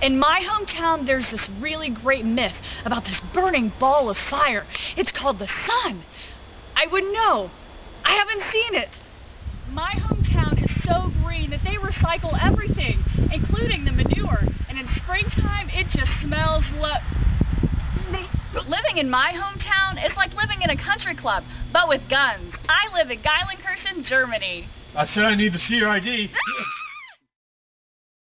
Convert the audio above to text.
In my hometown, there's this really great myth about this burning ball of fire. It's called the sun. I wouldn't know. I haven't seen it. My hometown is so green that they recycle everything, including the manure. And in springtime, it just smells lo- Living in my hometown is like living in a country club, but with guns. I live in Geilenkirchen, Germany. I said I need to see your ID.